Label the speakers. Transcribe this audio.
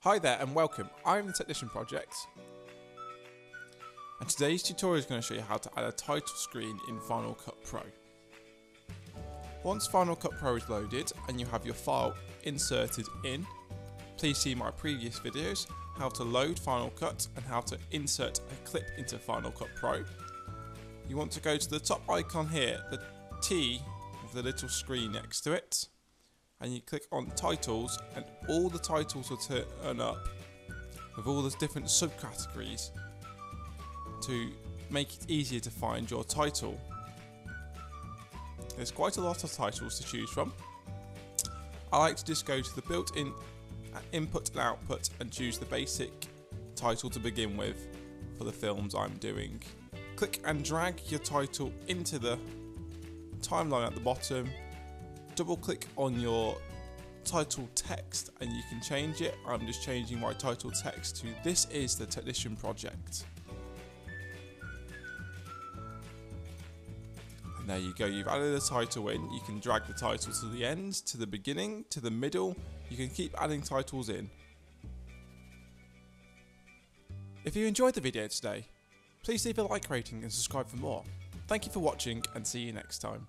Speaker 1: Hi there and welcome, I'm the Technician Project and today's tutorial is going to show you how to add a title screen in Final Cut Pro. Once Final Cut Pro is loaded and you have your file inserted in, please see my previous videos how to load Final Cut and how to insert a clip into Final Cut Pro. You want to go to the top icon here, the T with the little screen next to it and you click on titles and all the titles will turn up with all the different subcategories to make it easier to find your title. There's quite a lot of titles to choose from. I like to just go to the built-in uh, input and output and choose the basic title to begin with for the films I'm doing. Click and drag your title into the timeline at the bottom double click on your title text and you can change it. I'm just changing my title text to this is the technician project. And there you go, you've added a title in. You can drag the title to the end, to the beginning, to the middle. You can keep adding titles in. If you enjoyed the video today, please leave a like rating and subscribe for more. Thank you for watching and see you next time.